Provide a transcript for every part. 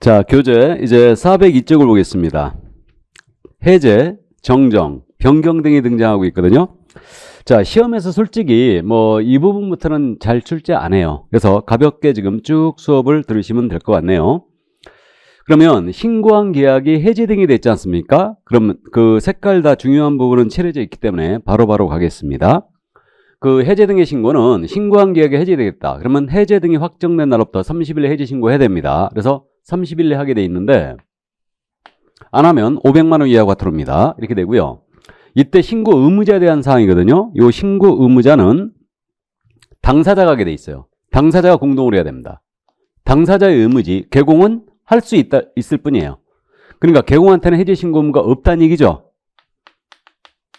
자, 교재 이제 402쪽을 보겠습니다. 해제, 정정, 변경 등이 등장하고 있거든요. 자, 시험에서 솔직히 뭐 이 부분부터는 잘 출제 안 해요. 그래서 가볍게 지금 쭉 수업을 들으시면 될 것 같네요. 그러면 신고한 계약이 해제 등이 됐지 않습니까? 그럼 그 색깔 다 중요한 부분은 칠해져 있기 때문에 바로바로 바로 가겠습니다. 그 해제 등의 신고는 신고한 계약이 해제되겠다. 그러면 해제 등이 확정된 날부터 30일 해제 신고해야 됩니다. 그래서 30일 내 하게 돼 있는데 안 하면 500만 원 이하가 들어옵니다. 이렇게 되고요. 이때 신고 의무자에 대한 사항이거든요. 이 신고 의무자는 당사자가 하게 돼 있어요. 당사자가 공동으로 해야 됩니다. 당사자의 의무지 개공은 할 수 있다 있을 뿐이에요. 그러니까 개공한테는 해제 신고 의무가 없다는 얘기죠.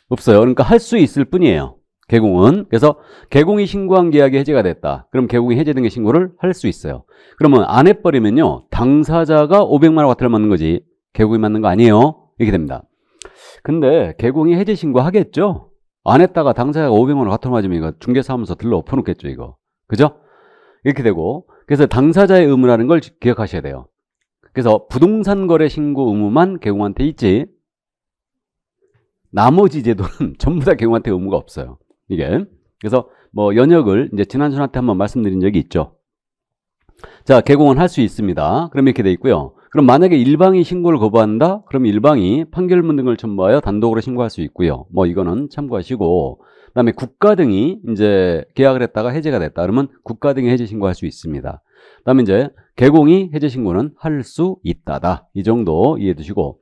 없어요. 그러니까 할 수 있을 뿐이에요. 개공은 그래서 개공이 신고한 계약이 해제가 됐다. 그럼 개공이 해제된 게 신고를 할 수 있어요. 그러면 안 해버리면요 당사자가 500만 원 과태료 맞는 거지 개공이 맞는 거 아니에요. 이렇게 됩니다. 근데 개공이 해제 신고 하겠죠? 안 했다가 당사자가 500만 원 과태료 맞으면 이거 중개사무소 들러 엎어놓겠죠 이거. 그죠? 이렇게 되고 그래서 당사자의 의무라는 걸 기억하셔야 돼요. 그래서 부동산 거래 신고 의무만 개공한테 있지 나머지 제도는 전부 다 개공한테 의무가 없어요. 이게. 그래서 뭐 연역을 이제 지난주한테 한번 말씀드린 적이 있죠. 자, 개공은 할 수 있습니다. 그럼 이렇게 돼 있고요. 그럼 만약에 일방이 신고를 거부한다? 그럼 일방이 판결문 등을 첨부하여 단독으로 신고할 수 있고요. 뭐 이거는 참고하시고 그다음에 국가 등이 이제 계약을 했다가 해제가 됐다. 그러면 국가 등이 해제 신고할 수 있습니다. 그다음에 이제 개공이 해제 신고는 할 수 있다다. 이 정도 이해해 두시고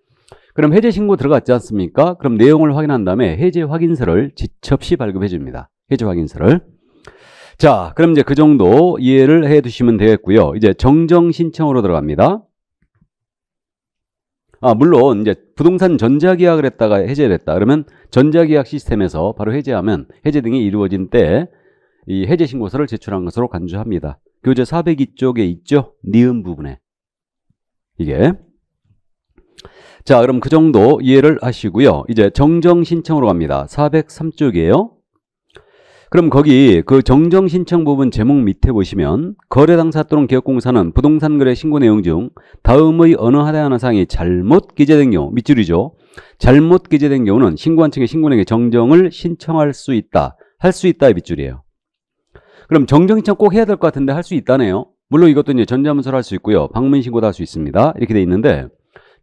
그럼 해제 신고 들어갔지 않습니까? 그럼 내용을 확인한 다음에 해제 확인서를 지첩시 발급해 줍니다. 해제 확인서를. 자, 그럼 이제 그 정도 이해를 해 두시면 되겠고요. 이제 정정 신청으로 들어갑니다. 아, 물론 이제 부동산 전자계약을 했다가 해제를 했다. 그러면 전자계약 시스템에서 바로 해제하면 해제 등이 이루어진 때 이 해제 신고서를 제출한 것으로 간주합니다. 교재 402쪽에 있죠? 니은 부분에. 이게 자, 그럼 그 정도 이해를 하시고요. 이제 정정 신청으로 갑니다. 403쪽이에요. 그럼 거기 그 정정 신청 부분 제목 밑에 보시면 거래 당사 또는 기업공사는 부동산 거래 신고 내용 중 다음의 어느 하나 사항이 잘못 기재된 경우 밑줄이죠. 잘못 기재된 경우는 신고한 측의 신고인에게 정정을 신청할 수 있다. 할 수 있다의 밑줄이에요. 그럼 정정 신청 꼭 해야 될 것 같은데 할 수 있다네요. 물론 이것도 이제 전자문서로 할 수 있고요. 방문 신고도 할 수 있습니다. 이렇게 돼 있는데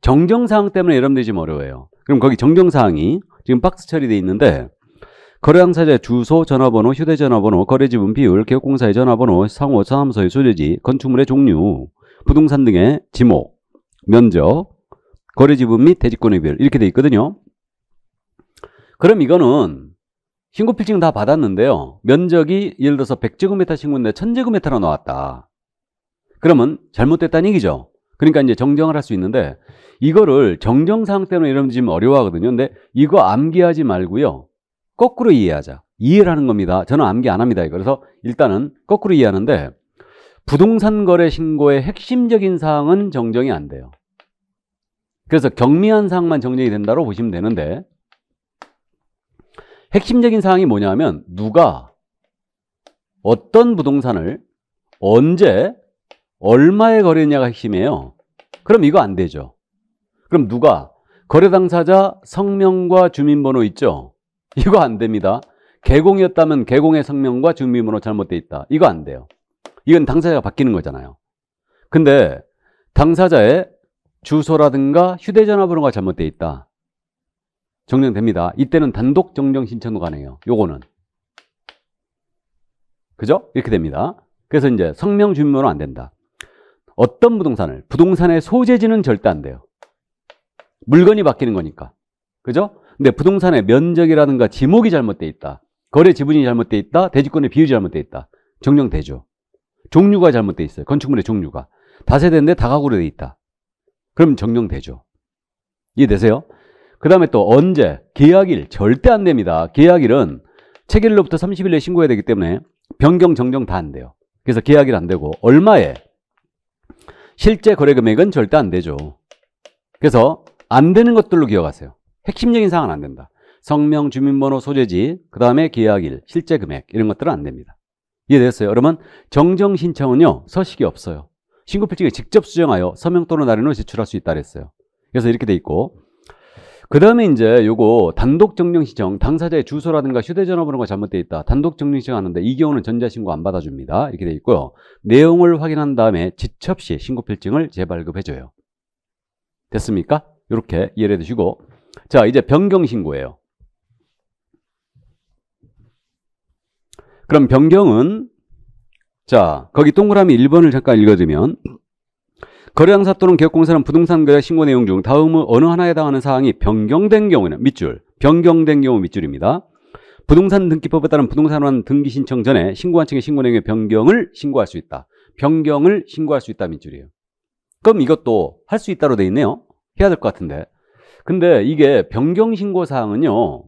정정사항 때문에 여러분들이 좀 어려워요. 그럼 거기 정정사항이 지금 박스 처리되어 있는데 거래 당사자의 주소, 전화번호, 휴대전화번호, 거래지분 비율, 개업공사의 전화번호, 상호, 사무소의 소재지, 건축물의 종류, 부동산 등의 지목, 면적, 거래지분 및 대지권의 비율 이렇게 돼 있거든요. 그럼 이거는 신고 필증 다 받았는데요. 면적이 예를 들어서 100제곱미터 신고인데 1000제곱미터로 나왔다. 그러면 잘못됐다는 얘기죠. 그러니까 이제 정정을 할 수 있는데 이거를 정정사항 때문에 여러분 지금 어려워하거든요. 근데 이거 암기하지 말고요. 거꾸로 이해하자. 이해를 하는 겁니다. 저는 암기 안 합니다. 그래서 일단은 거꾸로 이해하는데 부동산 거래 신고의 핵심적인 사항은 정정이 안 돼요. 그래서 경미한 사항만 정정이 된다고 보시면 되는데 핵심적인 사항이 뭐냐면 누가 어떤 부동산을 언제 얼마에 거래했냐가 핵심이에요. 그럼 이거 안 되죠. 그럼 누가 거래 당사자 성명과 주민번호 있죠? 이거 안 됩니다. 개공이었다면 개공의 성명과 주민번호 잘못돼 있다. 이거 안 돼요. 이건 당사자가 바뀌는 거잖아요. 근데 당사자의 주소라든가 휴대전화번호가 잘못돼 있다. 정정됩니다. 이때는 단독 정정 신청도 가능해요. 요거는. 그죠? 이렇게 됩니다. 그래서 이제 성명 주민번호 안 된다. 어떤 부동산을 부동산의 소재지는 절대 안 돼요. 물건이 바뀌는 거니까. 그죠? 근데 부동산의 면적이라든가 지목이 잘못돼 있다. 거래 지분이 잘못돼 있다. 대지권의 비율이 잘못돼 있다. 정정되죠. 종류가 잘못돼 있어요. 건축물의 종류가. 다세대인데 다가구로 돼 있다. 그럼 정정되죠. 이해되세요? 그 다음에 또 언제? 계약일 절대 안 됩니다. 계약일은 체결일로부터 30일 내에 신고해야 되기 때문에 변경, 정정 다 안 돼요. 그래서 계약일 안 되고 얼마에? 실제 거래 금액은 절대 안 되죠. 그래서 안 되는 것들로 기억하세요. 핵심적인 사항은 안 된다. 성명, 주민번호, 소재지, 그 다음에 계약일, 실제 금액 이런 것들은 안 됩니다. 이해됐어요? 그러면 정정 신청은요 서식이 없어요. 신고필증에 직접 수정하여 서명 또는 날인으로 제출할 수 있다 그랬어요. 그래서 이렇게 돼 있고 그 다음에 이제 요거 단독 정령 신청 당사자의 주소라든가 휴대전화번호가 잘못돼 있다. 단독 정령 신청하는데 이 경우는 전자신고 안 받아줍니다. 이렇게 돼 있고요. 내용을 확인한 다음에 지첩 시 신고 필증을 재발급해 줘요. 됐습니까? 이렇게 이해를 해두시고 자 이제 변경 신고예요. 그럼 변경은 자 거기 동그라미 1번을 잠깐 읽어드리면 거래당사 또는 개업공사는 부동산 거래 신고 내용 중 다음의 어느 하나에 해당하는 사항이 변경된 경우는 밑줄 변경된 경우 밑줄입니다. 부동산 등기법에 따른 부동산원 등기 신청 전에 신고한 층의 신고 내용의 변경을 신고할 수 있다. 변경을 신고할 수 있다 밑줄이에요. 그럼 이것도 할 수 있다로 돼 있네요. 해야 될 것 같은데. 근데 이게 변경 신고 사항은요.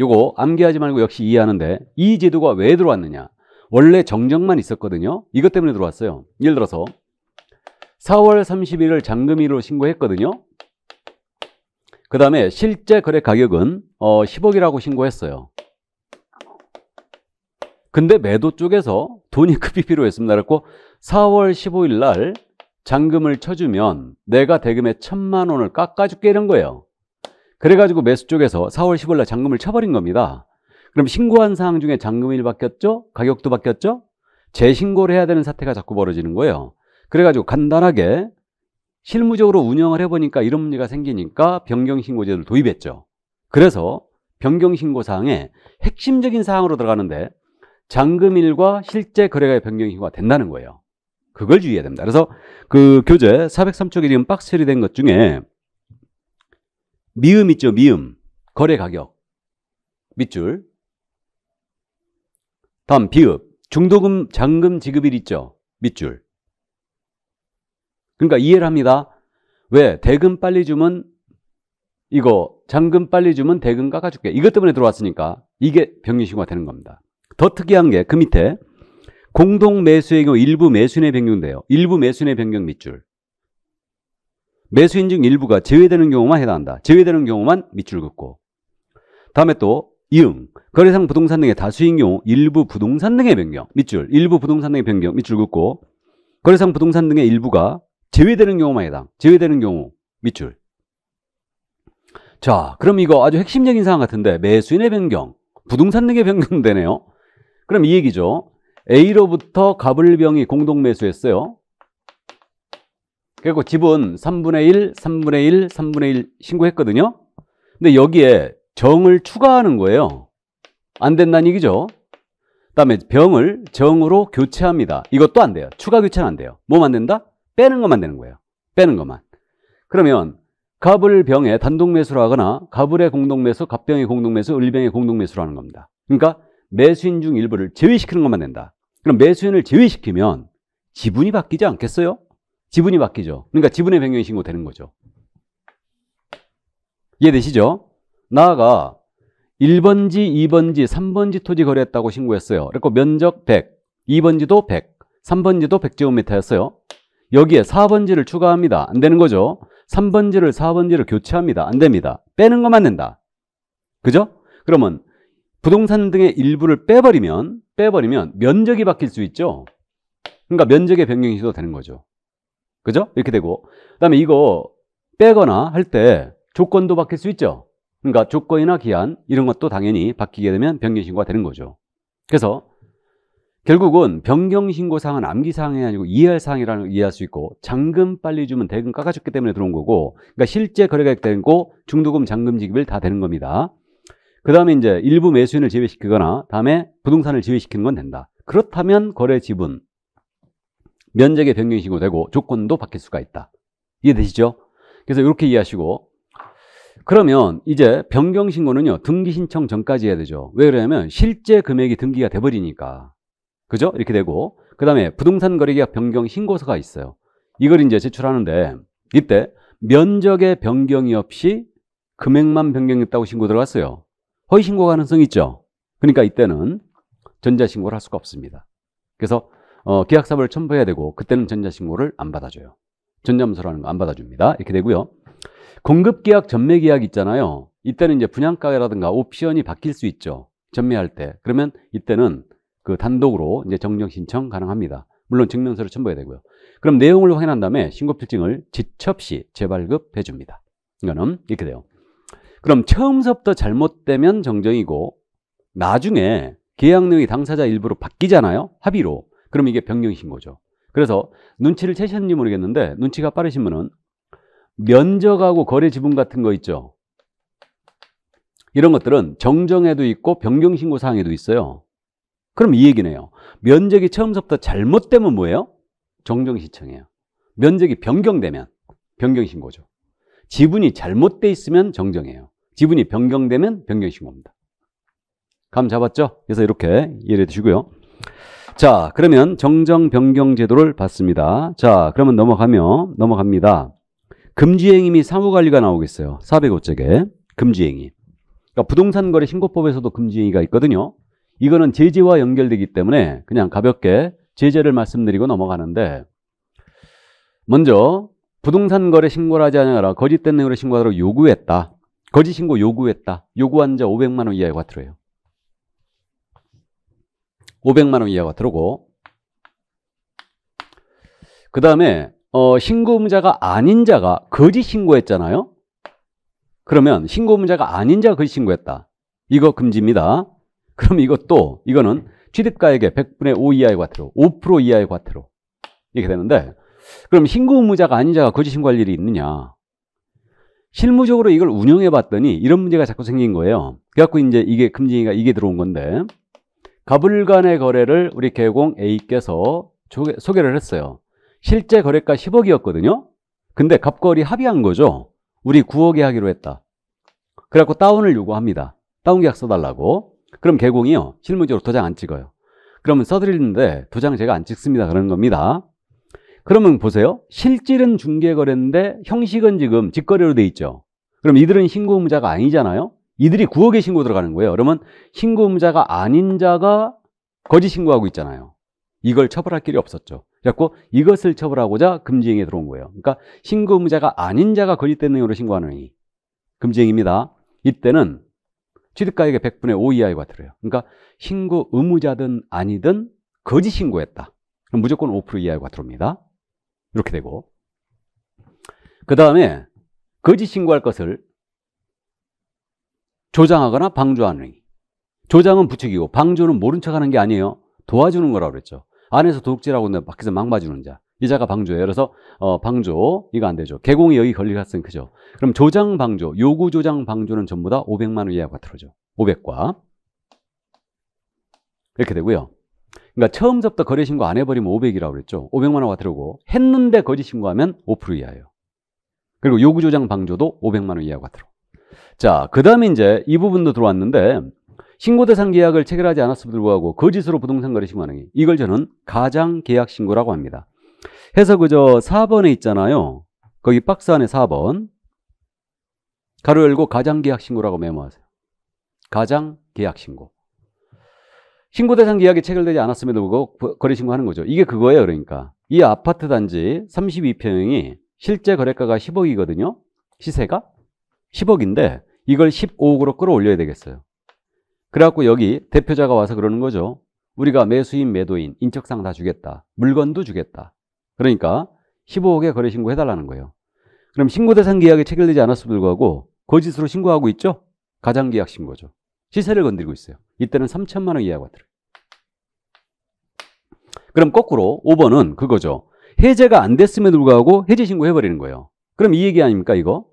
요거 암기하지 말고 역시 이해하는데 이 제도가 왜 들어왔느냐? 원래 정정만 있었거든요. 이것 때문에 들어왔어요. 예를 들어서 4월 30일을 잔금일로 신고했거든요. 그 다음에 실제 거래 가격은 어 10억이라고 신고했어요. 근데 매도 쪽에서 돈이 급히 필요했습니다. 그래고 4월 15일 날 잔금을 쳐주면 내가 대금에 천만 원을 깎아줄게 이런 거예요. 그래가지고 매수 쪽에서 4월 15일 날 잔금을 쳐버린 겁니다. 그럼 신고한 사항 중에 잔금일 바뀌었죠? 가격도 바뀌었죠? 재신고를 해야 되는 사태가 자꾸 벌어지는 거예요. 그래가지고 간단하게 실무적으로 운영을 해보니까 이런 문제가 생기니까 변경신고제를 도입했죠. 그래서 변경신고사항에 핵심적인 사항으로 들어가는데 잔금일과 실제 거래가의 변경신고가 된다는 거예요. 그걸 주의해야 됩니다. 그래서 그 교재 403쪽에 지금 박스 처리된 것 중에 미음 있죠, 미음. 거래 가격. 밑줄. 다음 비읍. 중도금 잔금 지급일 있죠. 밑줄. 그러니까 이해를 합니다. 왜? 대금 빨리 주면 이거 잔금 빨리 주면 대금 깎아줄게. 이것 때문에 들어왔으니까 이게 병리신고가 되는 겁니다. 더 특이한 게 그 밑에 공동 매수의 경우 일부 매수인의 변경돼요. 일부 매수인의 변경 밑줄. 매수인 중 일부가 제외되는 경우만 해당한다. 제외되는 경우만 밑줄 긋고. 다음에 또 이응. 거래상 부동산 등의 다수인 경우 일부 부동산 등의 변경. 밑줄. 일부 부동산 등의 변경. 밑줄 긋고. 거래상 부동산 등의 일부가 제외되는 경우만 해당. 제외되는 경우 밑줄. 자, 그럼 이거 아주 핵심적인 사항 같은데 매수인의 변경, 부동산 등의 변경되네요. 그럼 이 얘기죠. A로부터 갑을병이 공동 매수했어요. 그리고 집은 3분의 1, 3분의 1, 3분의 1 신고했거든요. 근데 여기에 정을 추가하는 거예요. 안 된다는 얘기죠. 그다음에 병을 정으로 교체합니다. 이것도 안 돼요. 추가 교체는 안 돼요. 뭐만 안 된다? 빼는 것만 되는 거예요. 빼는 것만. 그러면 갑을 병에 단독 매수를 하거나 갑을의 공동 매수, 갑병의 공동 매수, 을병의 공동 매수를 하는 겁니다. 그러니까 매수인 중 일부를 제외시키는 것만 된다. 그럼 매수인을 제외시키면 지분이 바뀌지 않겠어요? 지분이 바뀌죠. 그러니까 지분의 변경이 신고되는 거죠. 이해되시죠? 나아가 1번지, 2번지, 3번지 토지 거래했다고 신고했어요. 그리고 면적 100, 2번지도 100, 3번지도 100제곱미터였어요. 여기에 4번지를 추가합니다. 안 되는 거죠. 3번지를 4번지를 교체합니다. 안 됩니다. 빼는 것만 된다. 그죠? 그러면 부동산 등의 일부를 빼버리면 빼버리면 면적이 바뀔 수 있죠. 그러니까 면적의 변경이 시도 되는 거죠. 그죠? 이렇게 되고 그다음에 이거 빼거나 할 때 조건도 바뀔 수 있죠. 그러니까 조건이나 기한 이런 것도 당연히 바뀌게 되면 변경 신고가 되는 거죠. 그래서 결국은 변경 신고 사항은 암기 사항이 아니고 이해할 사항이라는 걸 이해할 수 있고 잔금 빨리 주면 대금 깎아줬기 때문에 들어온 거고 그러니까 실제 거래가 되고 중도금 잔금 지급일 다 되는 겁니다. 그 다음에 이제 일부 매수인을 제외시키거나 다음에 부동산을 제외시키는 건 된다. 그렇다면 거래 지분 면적의 변경 신고되고 조건도 바뀔 수가 있다. 이해되시죠? 그래서 이렇게 이해하시고 그러면 이제 변경 신고는요 등기 신청 전까지 해야 되죠. 왜 그러냐면 실제 금액이 등기가 돼버리니까 그죠? 이렇게 되고 그 다음에 부동산 거래계약 변경 신고서가 있어요. 이걸 이제 제출하는데 이때 면적의 변경이 없이 금액만 변경했다고 신고 들어갔어요. 허위 신고 가능성 있죠. 그러니까 이때는 전자신고를 할 수가 없습니다. 그래서 어, 계약사부를 첨부해야 되고 그때는 전자신고를 안 받아줘요. 전자문서라는 거 안 받아줍니다. 이렇게 되고요. 공급계약 전매계약 있잖아요. 이때는 이제 분양가라든가 옵션이 바뀔 수 있죠. 전매할 때. 그러면 이때는 그 단독으로 이제 정정 신청 가능합니다. 물론 증명서를 첨부해야 되고요. 그럼 내용을 확인한 다음에 신고 필증을 지첩 시 재발급해 줍니다. 이거는 이렇게 돼요. 그럼 처음부터 잘못되면 정정이고 나중에 계약 내용이 당사자 일부로 바뀌잖아요. 합의로. 그럼 이게 변경 신고죠. 그래서 눈치를 채셨는지 모르겠는데 눈치가 빠르신 분은 면적하고 거래 지분 같은 거 있죠. 이런 것들은 정정에도 있고 변경 신고 사항에도 있어요. 그럼 이 얘기네요. 면적이 처음부터 잘못되면 뭐예요? 정정 시청이에요. 면적이 변경되면 변경 신고죠. 지분이 잘못돼 있으면 정정이에요. 지분이 변경되면 변경 신고입니다. 감 잡았죠? 그래서 이렇게 이해해 두시고요. 자, 그러면 정정 변경 제도를 봤습니다. 자, 그러면 넘어가면 넘어갑니다. 금지행위 및 사무관리가 나오겠어요. 405쪽에 금지행위. 그러니까 부동산 거래 신고법에서도 금지행위가 있거든요. 이거는 제재와 연결되기 때문에 그냥 가볍게 제재를 말씀드리고 넘어가는데 먼저 부동산 거래 신고를 하지 않으라 거짓된 내용으로 신고하도록 요구했다. 거짓 신고 요구했다. 요구한 자 500만 원 이하의 과태료예요. 500만 원 이하가 들어오고 그 다음에 어, 신고문자가 아닌 자가 거짓 신고했잖아요. 그러면 신고문자가 아닌 자가 거짓 신고했다. 이거 금지입니다. 그럼 이것도 이거는 취득가액의 100분의 5 이하의 과태료, 5% 이하의 과태료 이렇게 되는데 그럼 신고 의무자가 아닌 자가 거짓 신고할 일이 있느냐? 실무적으로 이걸 운영해 봤더니 이런 문제가 자꾸 생긴 거예요. 그래갖고 이제 이게 금지가 이게 들어온 건데 가불 간의 거래를 우리 개공 A께서 소개를 했어요. 실제 거래가 10억이었거든요. 근데 갑거리 합의한 거죠. 우리 9억에 하기로 했다. 그래갖고 다운을 요구합니다. 다운 계약 써달라고. 그럼 개공이요. 실무적으로 도장 안 찍어요. 그러면 써드리는데 도장 제가 안 찍습니다. 그런 겁니다. 그러면 보세요. 실질은 중개거래인데 형식은 지금 직거래로 돼 있죠. 그럼 이들은 신고 의무자가 아니잖아요. 이들이 9억에 신고 들어가는 거예요. 그러면 신고 의무자가 아닌 자가 거짓 신고하고 있잖아요. 이걸 처벌할 길이 없었죠. 그래갖고 이것을 처벌하고자 금지행위에 들어온 거예요. 그러니까 신고 의무자가 아닌 자가 거짓된 내용으로 신고하는 행위. 금지행위입니다. 이때는 취득가액의 100분의 5 이하의 과태료예요. 그러니까 신고 의무자든 아니든 거짓 신고했다. 그럼 무조건 5% 이하의 과태료입니다. 이렇게 되고 그 다음에 거짓 신고할 것을 조장하거나 방조하는 행위. 조장은 부추기고 방조는 모른 척하는 게 아니에요. 도와주는 거라고 그랬죠. 안에서 도둑질하고 있는데 밖에서 막 맞주는 자. 이 자가 방조예요. 그래서 어, 방조 이거 안 되죠. 개공이 여기 걸릴 가능성이 크죠. 그럼 조장 방조, 요구 조장 방조는 전부 다 500만 원 이하가 들어죠. 500과 이렇게 되고요. 그러니까 처음부터 거래 신고 안 해버리면 500이라고 그랬죠. 500만 원과 들어오고 했는데 거짓 신고하면 5% 이하예요. 그리고 요구 조장 방조도 500만 원 이하가 들어. 자, 그 다음에 이제 이 부분도 들어왔는데 신고 대상 계약을 체결하지 않았음에도 불구하고 거짓으로 부동산 거래 신고하는 게 이걸 저는 가장 계약 신고라고 합니다. 해서 그저 4번에 있잖아요. 거기 박스 안에 4번. 가로 열고 가장 계약 신고라고 메모하세요. 가장 계약 신고. 신고 대상 계약이 체결되지 않았음에도 불구하고 거래 신고하는 거죠. 이게 그거예요, 그러니까. 이 아파트 단지 32평이 실제 거래가가 10억이거든요. 시세가 10억인데 이걸 15억으로 끌어올려야 되겠어요. 그래갖고 여기 대표자가 와서 그러는 거죠. 우리가 매수인, 매도인, 인적상 다 주겠다. 물건도 주겠다. 그러니까 15억에 거래 신고 해달라는 거예요. 그럼 신고 대상 계약이 체결되지 않았음에도 불구하고 거짓으로 신고하고 있죠? 가장 계약 신고죠. 시세를 건드리고 있어요. 이때는 3천만 원 이하가 들어요. 그럼 거꾸로 5번은 그거죠. 해제가 안 됐음에도 불구하고 해제 신고해버리는 거예요. 그럼 이 얘기 아닙니까 이거?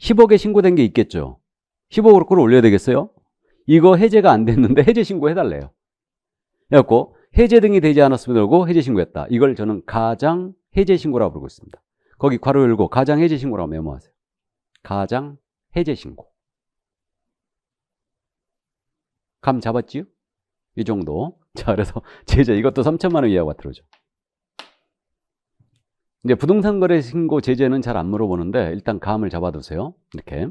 10억에 신고된 게 있겠죠. 15억으로 끌어올려야 되겠어요? 이거 해제가 안 됐는데 해제 신고해달래요. 그래갖고 해제 등이 되지 않았음에도 불구하고 해제 신고했다. 이걸 저는 가장 해제 신고라고 부르고 있습니다. 거기 괄호 열고 가장 해제 신고라고 메모하세요. 가장 해제 신고. 감 잡았지요? 이 정도. 자, 그래서 제재 이것도 3천만 원 이하가 들어오죠. 이제 부동산 거래 신고 제재는 잘 안 물어보는데 일단 감을 잡아두세요. 이렇게.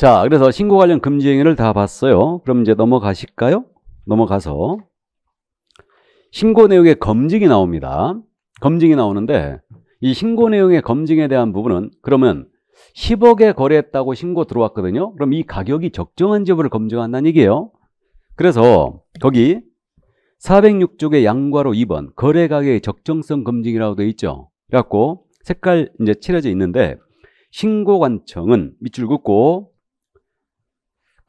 자, 그래서 신고 관련 금지 행위를 다 봤어요. 그럼 이제 넘어가실까요? 넘어가서 신고 내용의 검증이 나옵니다. 검증이 나오는데 이 신고 내용의 검증에 대한 부분은 그러면 10억에 거래했다고 신고 들어왔거든요. 그럼 이 가격이 적정한 여부를 검증한다는 얘기예요. 그래서 거기 406쪽의 양과로 2번 거래 가격의 적정성 검증이라고 되어 있죠. 그래갖고 색깔 이제 칠해져 있는데 신고 관청은 밑줄 긋고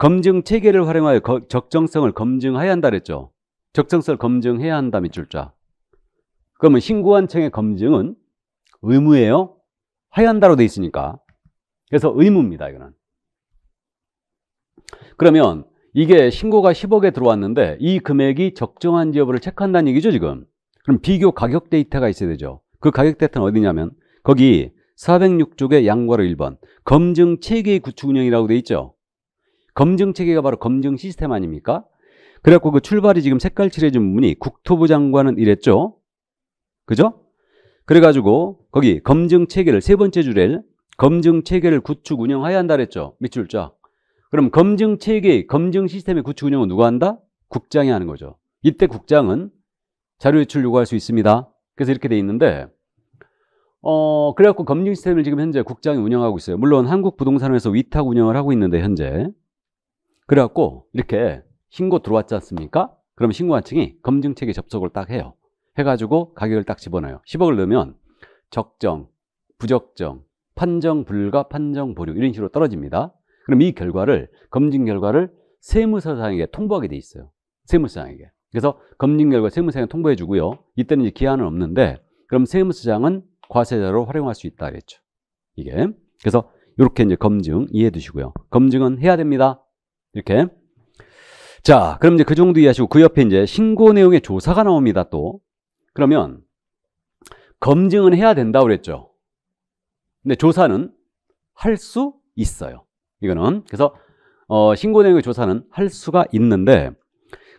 검증 체계를 활용하여 거, 적정성을 검증해야 한다 그랬죠. 적정성을 검증해야 한다 밑줄 자. 그러면 신고 관청의 검증은 의무예요. 해야 한다로 되어 있으니까. 그래서 의무입니다. 이거는. 그러면 이게 신고가 10억에 들어왔는데 이 금액이 적정한지 여부를 체크한다는 얘기죠, 지금. 그럼 비교 가격 데이터가 있어야 되죠. 그 가격 데이터는 어디냐면 거기 406쪽의 양과로 1번 검증 체계 구축 운영이라고 돼 있죠. 검증 체계가 바로 검증 시스템 아닙니까? 그래갖고 그 출발이 지금 색깔 칠해준 부분이 국토부 장관은 이랬죠. 그죠? 그래가지고 거기 검증 체계를 세 번째 줄에 검증 체계를 구축 운영해야 한다 그랬죠. 밑줄 쫙. 그럼 검증 체계, 검증 시스템의 구축 운영은 누가 한다? 국장이 하는 거죠. 이때 국장은 자료 제출 요구할 수 있습니다. 그래서 이렇게 돼 있는데 어 그래갖고 검증 시스템을 지금 현재 국장이 운영하고 있어요. 물론 한국부동산에서 위탁 운영을 하고 있는데 현재 그래갖고 이렇게 신고 들어왔지 않습니까? 그럼 신고한 층이 검증 체계 접속을 딱 해요. 해가지고 가격을 딱 집어넣어요. 10억을 넣으면 적정, 부적정, 판정 불가, 판정 보류 이런 식으로 떨어집니다. 그럼 이 결과를 검증 결과를 세무서장에게 통보하게 돼 있어요. 세무서장에게. 그래서 검증 결과 세무서장에 통보해 주고요. 이때는 이제 기한은 없는데 그럼 세무서장은 과세자로 활용할 수 있다 그랬죠. 이게. 그래서 이렇게 이제 검증 이해해 두시고요. 검증은 해야 됩니다. 이렇게. 자, 그럼 이제 그 정도 이해하시고 그 옆에 이제 신고 내용의 조사가 나옵니다. 또. 그러면 검증은 해야 된다고 그랬죠. 근데 조사는 할 수 있어요. 이거는 그래서 어, 신고 내용의 조사는 할 수가 있는데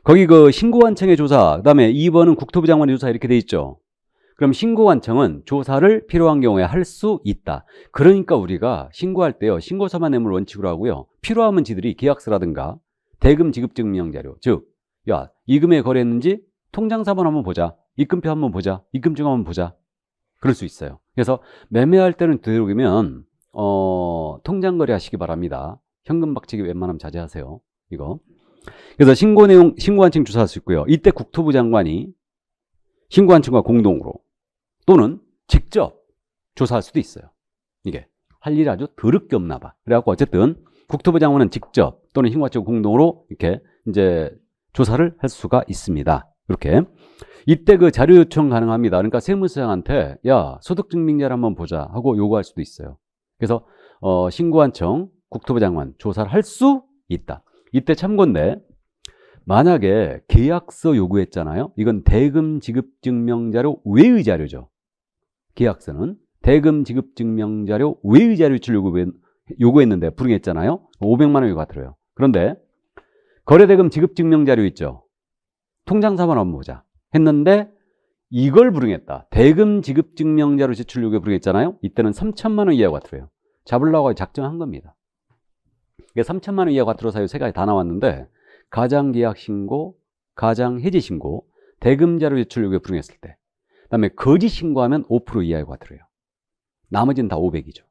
거기 그 신고관청의 조사 그다음에 2번은 국토부 장관의 조사 이렇게 돼 있죠. 그럼 신고관청은 조사를 필요한 경우에 할 수 있다. 그러니까 우리가 신고할 때요. 신고서만 내물 원칙으로 하고요. 필요하면 지들이 계약서라든가 대금 지급 증명 자료 즉 야, 이금에 거래했는지 통장 사본 한번 보자. 입금표 한번 보자. 입금증 한번 보자. 그럴 수 있어요. 그래서 매매할 때는 되도록이면 어, 통장 거래하시기 바랍니다. 현금 박치기 웬만하면 자제하세요. 이거. 그래서 신고 내용, 신고 한층 조사할 수 있고요. 이때 국토부 장관이 신고 한층과 공동으로 또는 직접 조사할 수도 있어요. 이게 할 일이 아주 더럽게 없나 봐. 그래갖고 어쨌든 국토부 장관은 직접 또는 신고한층 공동으로 이렇게 이제 조사를 할 수가 있습니다. 이렇게. 이때 그 자료 요청 가능합니다. 그러니까 세무서장한테 야 소득증명자를 한번 보자 하고 요구할 수도 있어요. 그래서 어, 신고한 청 국토부 장관 조사를 할 수 있다. 이때 참고인데 만약에 계약서 요구했잖아요. 이건 대금 지급 증명 자료 외의 자료죠. 계약서는 대금 지급 증명 자료 외의 자료 출 요구 했는데 불응했잖아요. 500만 원 요구가 들어요. 그런데 거래대금 지급 증명 자료 있죠. 통장사본 한번 보자. 했는데 이걸 불응했다. 대금 지급 증명자로 제출 요구에 불응했잖아요. 이때는 3천만 원 이하가 들어요. 잡으려고 작정한 겁니다. 3천만 원 이하 과트로 사유 세 가지 다 나왔는데 가장 계약 신고, 가장 해지 신고, 대금 자료 제출 요구에 불응했을 때 그다음에 거짓 신고하면 5% 이하의 과트로예요. 나머지는 다 500이죠.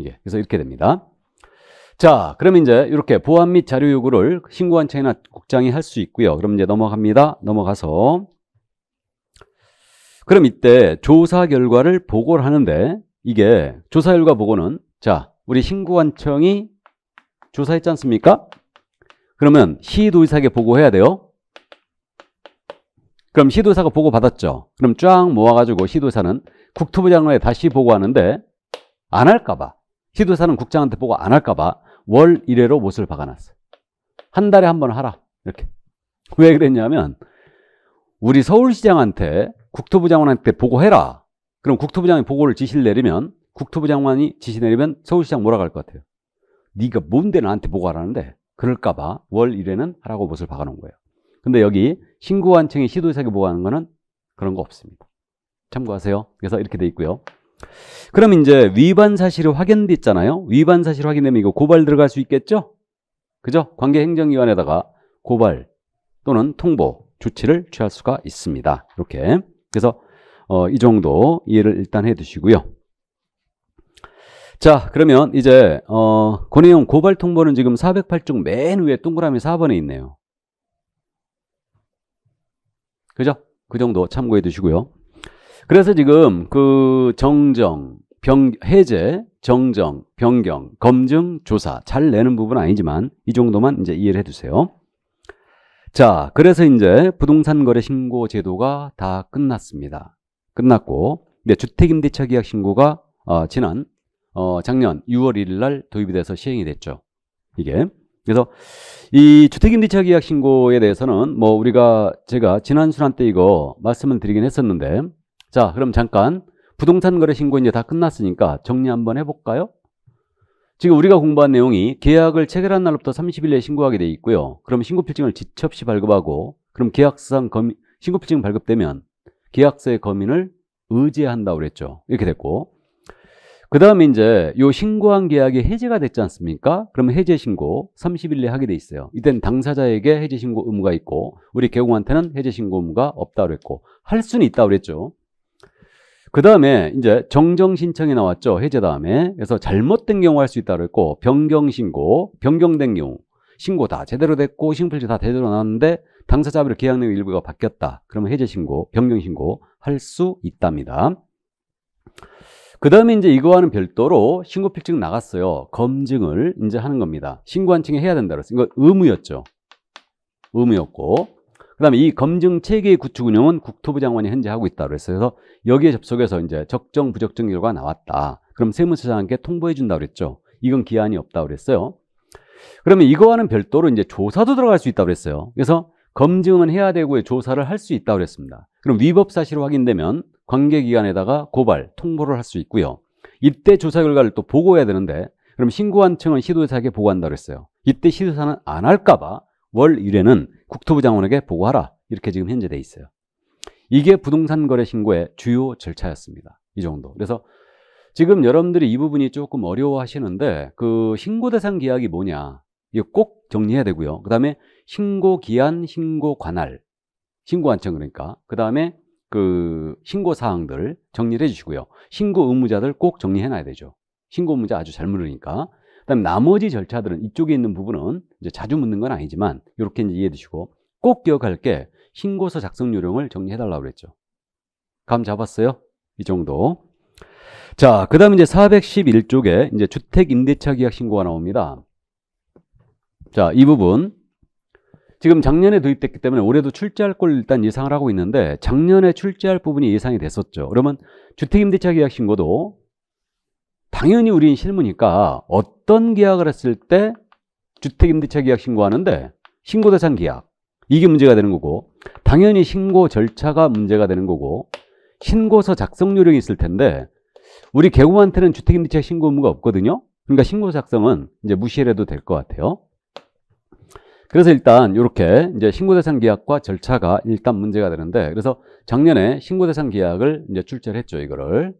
이게 그래서 이렇게 됩니다. 자, 그러면 이제 이렇게 보안 및 자료 요구를 신고한청이나 국장이 할 수 있고요. 그럼 이제 넘어갑니다. 넘어가서 그럼 이때 조사 결과를 보고를 하는데 이게 조사 결과 보고는 자, 우리 신고관청이 조사했지 않습니까? 그러면 시도의사에게 보고해야 돼요. 그럼 시도의사가 보고 받았죠. 그럼 쫙 모아가지고 시도의사는 국토부 장관에 다시 보고하는데 안 할까봐 시도의사는 국장한테 보고 안 할까봐 월 1회로 못을 박아놨어요. 한 달에 한 번 하라. 이렇게. 왜 그랬냐면 우리 서울시장한테 국토부 장관한테 보고해라. 그럼 국토부 장관이 보고를 지시를 내리면 국토부 장관이 지시 내리면 서울시장 뭐라 고할 것 같아요? 네가 뭔데 나한테 보고하라는데 그럴까 봐 월 1회는 하라고 못을 박아놓은 거예요. 근데 여기 신고한청이 시도의사에게 보고하는 거는 그런 거 없습니다. 참고하세요. 그래서 이렇게 돼 있고요. 그럼 이제 위반 사실이 확인됐잖아요. 위반 사실 확인되면 이거 고발 들어갈 수 있겠죠? 그죠? 관계행정위원회에다가 고발 또는 통보 조치를 취할 수가 있습니다. 이렇게. 그래서 어, 이 정도 이해를 일단 해 두시고요. 자, 그러면 이제 어, 그 내용 고발 통보는 지금 408쪽 맨 위에 동그라미 4번에 있네요. 그죠? 그 정도 참고해 두시고요. 그래서 지금 그 정정, 병, 해제, 정정, 변경, 검증, 조사 잘 내는 부분은 아니지만 이 정도만 이제 이해를 해 두세요. 자, 그래서 이제 부동산 거래 신고 제도가 다 끝났습니다. 끝났고, 이제 주택임대차 계약 신고가 어, 지난 어, 작년 6월 1일 날 도입이 돼서 시행이 됐죠. 이게. 그래서 이 주택임대차 계약 신고에 대해서는 뭐 우리가 제가 지난 순환 때 이거 말씀을 드리긴 했었는데 자, 그럼 잠깐 부동산 거래 신고 이제 다 끝났으니까 정리 한번 해볼까요? 지금 우리가 공부한 내용이 계약을 체결한 날부터 30일 내에 신고하게 돼 있고요. 그럼 신고필증을 없이 발급하고 그럼 계약상 검, 신고필증 발급되면 계약서의 검인을 의제한다고 그랬죠. 이렇게 됐고 그 다음에 이제 요 신고한 계약이 해제가 됐지 않습니까? 그러면 해제 신고 30일 내에 하게 돼 있어요. 이땐 당사자에게 해제 신고 의무가 있고 우리 개공한테는 해제 신고 의무가 없다고 그랬고 할 수는 있다고 그랬죠. 그 다음에 이제 정정 신청이 나왔죠. 해제 다음에. 그래서 잘못된 경우 할 수 있다고 그랬고 변경 신고, 변경된 경우 신고 다 제대로 됐고 신고필지 다 제대로 나왔는데 당사자별 계약 내용 일부가 바뀌었다. 그러면 해제 신고, 변경 신고 할 수 있답니다. 그 다음에 이제 이거와는 별도로 신고 필증 나갔어요. 검증을 이제 하는 겁니다. 신고한 층에 해야 된다 그랬어요. 이거 의무였죠. 의무였고. 그 다음에 이 검증 체계 구축 운영은 국토부 장관이 현재 하고 있다 그랬어요. 그래서 여기에 접속해서 이제 적정, 부적정 결과가 나왔다. 그럼 세무서장한테 통보해 준다 그랬죠. 이건 기한이 없다 그랬어요. 그러면 이거와는 별도로 이제 조사도 들어갈 수 있다 그랬어요. 그래서 검증은 해야 되고 조사를 할 수 있다 그랬습니다. 그럼 위법 사실로 확인되면 관계기관에다가 고발, 통보를 할 수 있고요. 이때 조사 결과를 또 보고해야 되는데 그럼 신고한 층은 시도사에게 보고한다 그랬어요. 이때 시도사는 안 할까 봐 월 1회는 국토부 장관에게 보고하라. 이렇게 지금 현재 돼 있어요. 이게 부동산 거래 신고의 주요 절차였습니다. 이 정도. 그래서 지금 여러분들이 이 부분이 조금 어려워 하시는데 그 신고 대상 계약이 뭐냐. 이거 꼭 정리해야 되고요. 그 다음에 신고 기한, 신고 관할, 신고 한청 그러니까. 그 다음에 그 신고 사항들 정리를 해주시고요. 신고 의무자들 꼭 정리해 놔야 되죠. 신고 의무자 아주 잘 물으니까. 그다음 나머지 절차들은 이쪽에 있는 부분은 이제 자주 묻는 건 아니지만 이렇게 이제 이해해 두시고 꼭 기억할 게 신고서 작성 요령을 정리해 달라고 그랬죠. 감 잡았어요? 이 정도. 자, 그다음 이제 411쪽에 이제 주택 임대차 계약 신고가 나옵니다. 자, 이 부분 지금 작년에 도입됐기 때문에 올해도 출제할 걸 일단 예상을 하고 있는데 작년에 출제할 부분이 예상이 됐었죠. 그러면 주택임대차 계약 신고도 당연히 우리는 실무니까 어떤 계약을 했을 때 주택임대차 계약 신고하는데 신고 대상 계약 이게 문제가 되는 거고 당연히 신고 절차가 문제가 되는 거고 신고서 작성 요령이 있을 텐데 우리 개공한테는 주택임대차 신고 의무가 없거든요. 그러니까 신고 작성은 이제 무시해도 될 것 같아요. 그래서 일단 이렇게 이제 신고 대상 계약과 절차가 일단 문제가 되는데 그래서 작년에 신고 대상 계약을 이제 출제를 했죠 이거를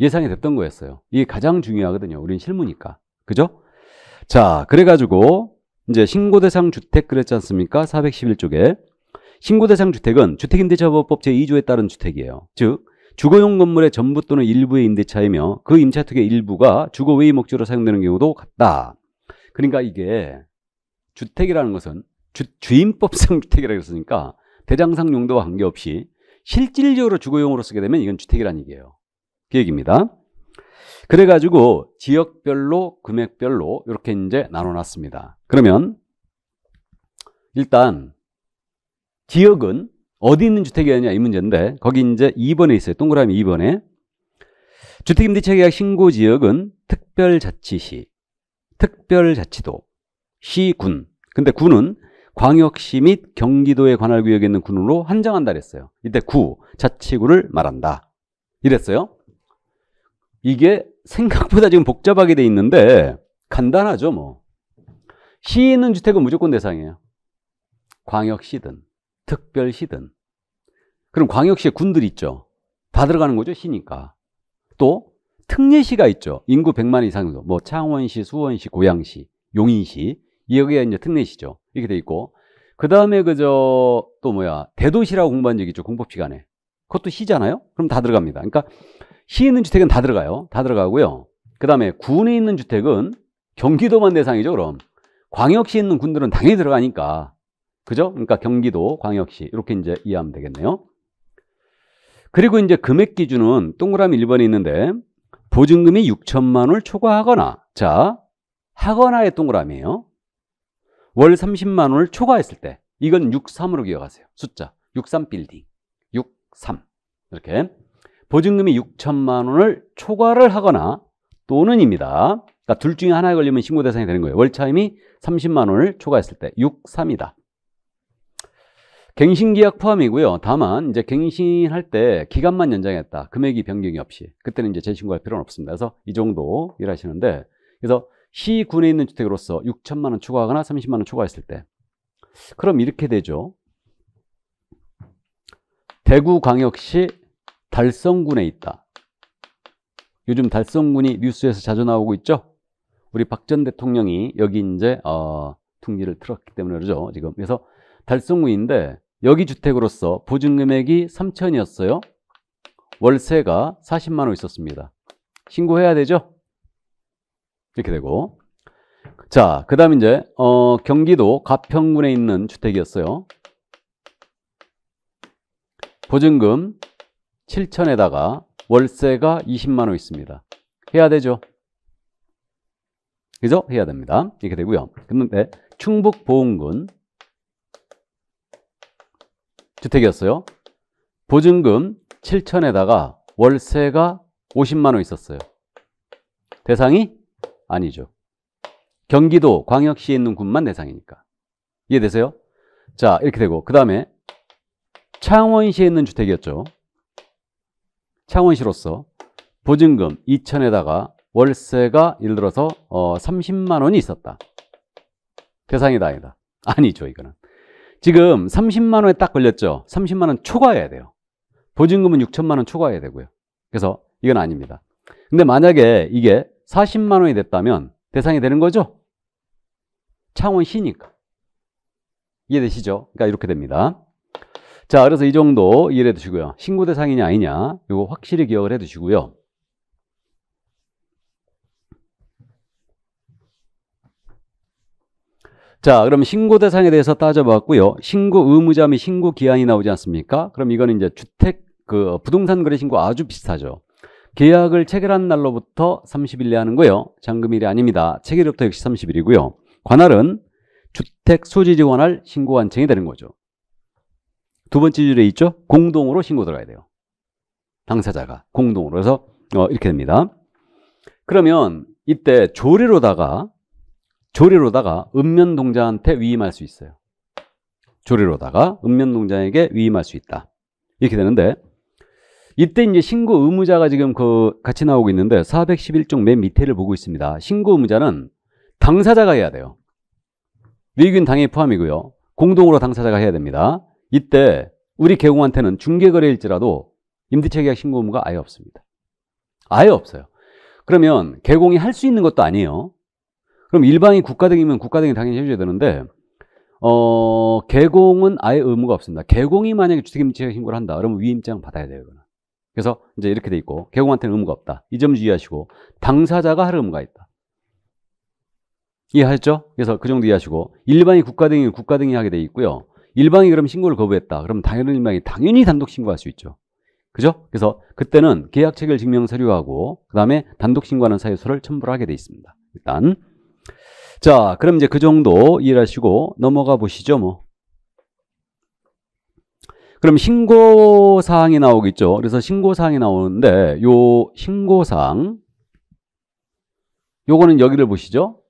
예상이 됐던 거였어요. 이게 가장 중요하거든요. 우린 실무니까 그죠? 자 그래가지고 이제 신고 대상 주택 그랬지 않습니까? 411쪽에 신고 대상 주택은 주택임대차법법 제2조에 따른 주택이에요. 즉 주거용 건물의 전부 또는 일부의 임대차이며 그 임차특의 일부가 주거 외의 목적으로 사용되는 경우도 같다. 그러니까 이게 주택이라는 것은 주, 주임법상 주택이라고 했으니까 대장상 용도와 관계없이 실질적으로 주거용으로 쓰게 되면 이건 주택이라는 얘기예요. 그 얘기입니다. 그래가지고 지역별로 금액별로 이렇게 이제 나눠놨습니다. 그러면 일단 지역은 어디 있는 주택이었냐 이 문제인데 거기 이제 2번에 있어요. 동그라미 2번에 주택임대차 계약 신고 지역은 특별자치시, 특별자치도, 시, 군. 근데 군은 광역시 및 경기도의 관할 구역에 있는 군으로 한정한다 그랬어요. 이때 구, 자치구를 말한다. 이랬어요. 이게 생각보다 지금 복잡하게 돼 있는데 간단하죠, 뭐. 시에 있는 주택은 무조건 대상이에요. 광역시든 특별시든. 그럼 광역시에 군들이 있죠. 다 들어가는 거죠, 시니까. 또 특례시가 있죠. 인구 100만 이상도. 뭐 창원시, 수원시, 고양시, 용인시. 여기가 이제 특례시죠. 이렇게 돼 있고. 그 다음에 그저 또 뭐야 대도시라고 공부한 적 있죠. 공법 시간에. 그것도 시잖아요. 그럼 다 들어갑니다. 그러니까 시에 있는 주택은 다 들어가요. 다 들어가고요. 그 다음에 군에 있는 주택은 경기도만 대상이죠. 그럼 광역시에 있는 군들은 당연히 들어가니까 그죠? 그러니까 경기도, 광역시 이렇게 이제 이해하면 되겠네요. 그리고 이제 금액 기준은 동그라미 1번에 있는데 보증금이 6천만 원을 초과하거나 자 하거나의 동그라미에요. 월 30만 원을 초과했을 때 이건 63으로 기억하세요. 숫자 63 빌딩 63 이렇게 보증금이 6천만 원을 초과를 하거나 또는입니다. 그러니까 둘 중에 하나에 걸리면 신고 대상이 되는 거예요. 월차임이 30만 원을 초과했을 때 63이다. 갱신계약 포함이고요. 다만 이제 갱신할 때 기간만 연장했다. 금액이 변경이 없이. 그때는 이제 재신고할 필요는 없습니다. 그래서 이 정도 일하시는데 그래서 시군에 있는 주택으로서 6천만 원 추가하거나 30만 원 추가했을 때 그럼 이렇게 되죠. 대구광역시 달성군에 있다. 요즘 달성군이 뉴스에서 자주 나오고 있죠. 우리 박 전 대통령이 여기 이제 어, 퉁기를 틀었기 때문에 그러죠. 지금 그래서 달성군인데 여기 주택으로서 보증금액이 3천이었어요. 월세가 40만 원 있었습니다. 신고해야 되죠? 이렇게 되고 자, 그 다음 이제 어, 경기도 가평군에 있는 주택이었어요. 보증금 7천에다가 월세가 20만 원 있습니다. 해야 되죠? 그죠? 해야 됩니다. 이렇게 되고요. 근데 충북 보은군 주택이었어요. 보증금 7천에다가 월세가 50만 원 있었어요. 대상이 아니죠. 경기도 광역시에 있는 군만 대상이니까. 이해되세요? 자, 이렇게 되고 그 다음에 창원시에 있는 주택이었죠. 창원시로서 보증금 2천에다가 월세가 예를 들어서 어, 30만 원이 있었다. 대상이다 아니다. 아니죠 이거는. 지금 30만 원에 딱 걸렸죠. 30만 원 초과해야 돼요. 보증금은 6천만 원 초과해야 되고요. 그래서 이건 아닙니다. 근데 만약에 이게 40만 원이 됐다면 대상이 되는 거죠? 창원시니까. 이해되시죠? 그러니까 이렇게 됩니다. 자, 그래서 이 정도 이해해 두시고요. 신고 대상이냐 아니냐 이거 확실히 기억을 해 두시고요. 자, 그럼 신고 대상에 대해서 따져봤고요. 신고 의무자 및 신고 기한이 나오지 않습니까? 그럼 이거는 이제 주택 그 부동산 거래 신고 아주 비슷하죠. 계약을 체결한 날로부터 30일 내 하는 거요. 잔금일이 아닙니다. 체결일부터 역시 30일이고요. 관할은 주택 소지지 관할 신고 완청이 되는 거죠. 두 번째 줄에 있죠. 공동으로 신고 들어가야 돼요. 당사자가 공동으로. 그래서 어, 이렇게 됩니다. 그러면 이때 조례로다가 조례로다가 읍면동자한테 위임할 수 있어요. 조례로다가 읍면동자에게 위임할 수 있다. 이렇게 되는데 이때 이제 신고 의무자가 지금 그 같이 나오고 있는데 411종 맨 밑에를 보고 있습니다. 신고 의무자는 당사자가 해야 돼요. 위균 당연히 포함이고요. 공동으로 당사자가 해야 됩니다. 이때 우리 개공한테는 중개거래일지라도 임대차 계약 신고 의무가 아예 없습니다. 아예 없어요. 그러면 개공이 할 수 있는 것도 아니에요. 그럼 일반이 국가 등이면 국가 등이 당연히 해줘야 되는데 어, 개공은 아예 의무가 없습니다. 개공이 만약에 주택임대차 신고를 한다. 그러면 위임장 받아야 돼요. 이거는. 그래서 이제 이렇게 돼 있고 개공한테는 의무가 없다. 이 점 주의하시고 당사자가 할 의무가 있다. 이해하셨죠? 그래서 그 정도 이해하시고 일반이 국가 등이 국가 등이 하게 돼 있고요. 일방이 그럼 신고를 거부했다. 그럼 당연히 일방이 당연히 단독 신고할 수 있죠. 그죠? 그래서 그때는 계약 체결 증명 서류하고 그다음에 단독 신고하는 사유서를 첨부를 하게 돼 있습니다. 일단 자, 그럼 이제 그 정도 이해하시고 넘어가 보시죠, 뭐. 그럼 신고 사항이 나오겠죠. 그래서 신고 사항이 나오는데 요 신고 사항 요거는 여기를 보시죠.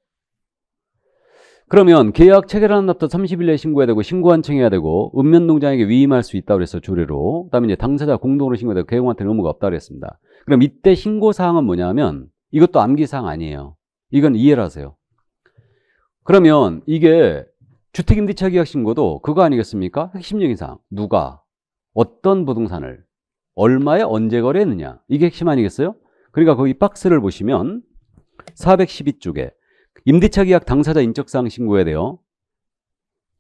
그러면 계약 체결한 날부터 30일 내에 신고해야 되고 신고 한청해야 되고 읍면농장에게 위임할 수 있다고 그랬어 조례로. 그다음에 이제 당사자 공동으로 신고해야 되고 개공한테는 의무가 없다고 그랬습니다. 그럼 이때 신고 사항은 뭐냐면 이것도 암기사항 아니에요. 이건 이해를 하세요. 그러면 이게 주택임대차 계약 신고도 그거 아니겠습니까? 핵심적인 사항. 누가? 어떤 부동산을? 얼마에 언제 거래했느냐? 이게 핵심 아니겠어요? 그러니까 거기 박스를 보시면 412쪽에 임대차 계약 당사자 인적사항 신고해야 돼요.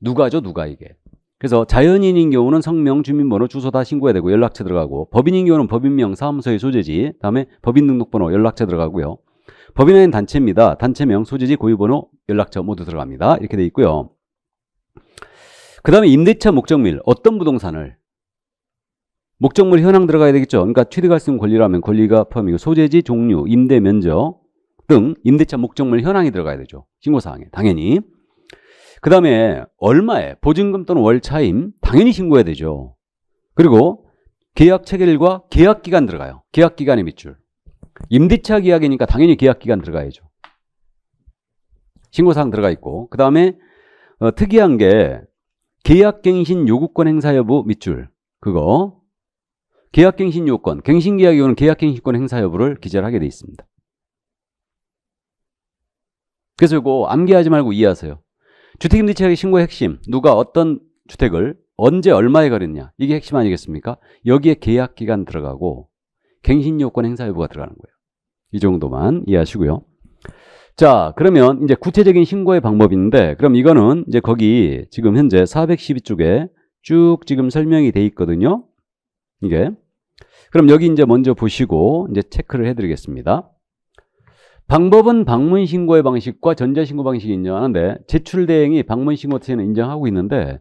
누가죠? 누가 이게. 그래서 자연인인 경우는 성명, 주민번호, 주소 다 신고해야 되고 연락처 들어가고 법인인 경우는 법인명, 사무소의 소재지, 다음에 법인등록번호, 연락처 들어가고요. 법인 아닌 단체입니다. 단체명, 소재지, 고유번호, 연락처 모두 들어갑니다. 이렇게 돼 있고요. 그 다음에 임대차 목적물 어떤 부동산을 목적물 현황 들어가야 되겠죠. 그러니까 취득할 수 있는 권리라면 권리가 포함이고 소재지, 종류, 임대 면적 등 임대차 목적물 현황이 들어가야 되죠. 신고사항에 당연히. 그 다음에 얼마에 보증금 또는 월 차임 당연히 신고해야 되죠. 그리고 계약 체결일과 계약 기간 들어가요. 계약 기간의 밑줄. 임대차 계약이니까 당연히 계약 기간 들어가야죠. 신고사항 들어가 있고 그 다음에 어, 특이한 게 계약갱신 요구권 행사 여부 밑줄 그거 계약갱신 요건 갱신계약 이유는 계약갱신권 행사 여부를 기재를 하게 돼 있습니다. 그래서 이거 암기하지 말고 이해하세요. 주택임대차의 신고의 핵심 누가 어떤 주택을 언제 얼마에 거렸냐 이게 핵심 아니겠습니까? 여기에 계약기간 들어가고 갱신요건 행사 여부가 들어가는 거예요. 이 정도만 이해하시고요. 자, 그러면 이제 구체적인 신고의 방법인데, 그럼 이거는 이제 거기 지금 현재 412쪽에 쭉 지금 설명이 돼 있거든요. 이게. 그럼 여기 이제 먼저 보시고 이제 체크를 해드리겠습니다. 방법은 방문 신고의 방식과 전자 신고 방식이 인정하는데 제출 대행이 방문 신고 태는 인정하고 있는데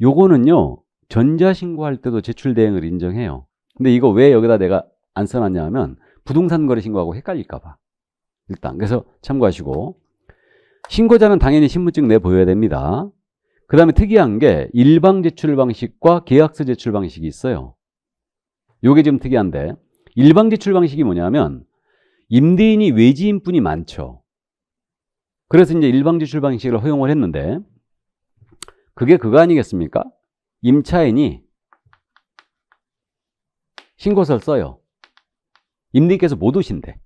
요거는요 전자 신고할 때도 제출 대행을 인정해요. 근데 이거 왜 여기다 내가 안 써놨냐 하면 부동산 거래 신고하고 헷갈릴까 봐. 일단 그래서 참고하시고 신고자는 당연히 신분증 내 보여야 됩니다. 그 다음에 특이한 게 일방 제출 방식과 계약서 제출 방식이 있어요. 요게 좀 특이한데 일방 제출 방식이 뭐냐면 임대인이 외지인 분이 많죠. 그래서 이제 일방 제출 방식을 허용을 했는데 그게 그거 아니겠습니까? 임차인이 신고서를 써요. 임대인께서 못 오신대.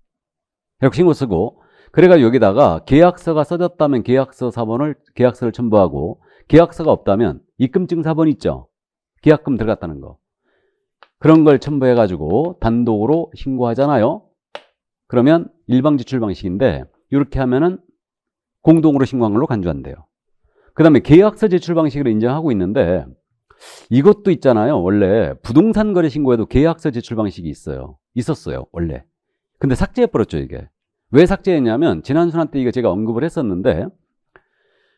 이렇게 신고 쓰고 그래가지고 여기다가 계약서가 써졌다면 계약서 사본을 계약서를 첨부하고 계약서가 없다면 입금증 사본 있죠. 계약금 들어갔다는 거. 그런 걸 첨부해가지고 단독으로 신고하잖아요. 그러면 일방 지출 방식인데 이렇게 하면은 공동으로 신고한 걸로 간주한대요. 그 다음에 계약서 제출 방식을 인정하고 있는데 이것도 있잖아요. 원래 부동산 거래 신고에도 계약서 제출 방식이 있어요. 있었어요. 원래. 근데 삭제해버렸죠, 이게. 왜 삭제했냐면, 지난 순환 때 이거 제가 언급을 했었는데,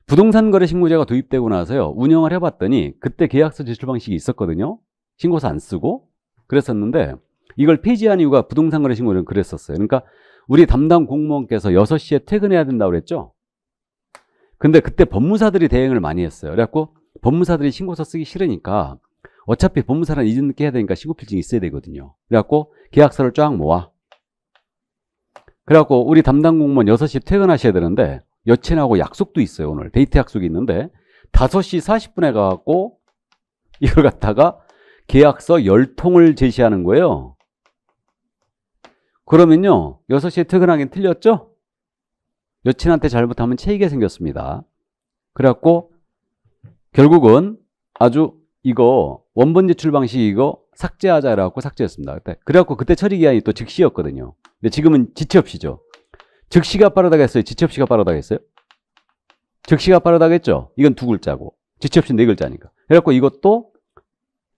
부동산 거래 신고제가 도입되고 나서요, 운영을 해봤더니, 그때 계약서 제출 방식이 있었거든요. 신고서 안 쓰고. 그랬었는데, 이걸 폐지한 이유가 부동산 거래 신고는 그랬었어요. 그러니까, 우리 담당 공무원께서 6시에 퇴근해야 된다고 그랬죠? 근데 그때 법무사들이 대행을 많이 했어요. 그래갖고, 법무사들이 신고서 쓰기 싫으니까, 어차피 법무사는 이전 늦게 해야 되니까 신고필증이 있어야 되거든요. 그래갖고, 계약서를 쫙 모아. 그래갖고 우리 담당 공무원 6시 퇴근하셔야 되는데 여친하고 약속도 있어요 오늘 데이트 약속이 있는데 5시 40분에 가갖고 이걸 갖다가 계약서 10통을 제시하는 거예요 그러면요 6시에 퇴근하긴 틀렸죠? 여친한테 잘못하면 체이게 생겼습니다 그래갖고 결국은 아주 이거 원본 제출 방식 이거 삭제하자 라고 삭제했습니다. 그때. 그래갖고 그때 처리 기한이 또 즉시였거든요. 근데 지금은 지체 없이죠. 즉시가 빠르다겠어요? 지체 없이가 빠르다겠어요? 즉시가 빠르다겠죠? 이건 두 글자고. 지체 없이 네 글자니까. 그래갖고 이것도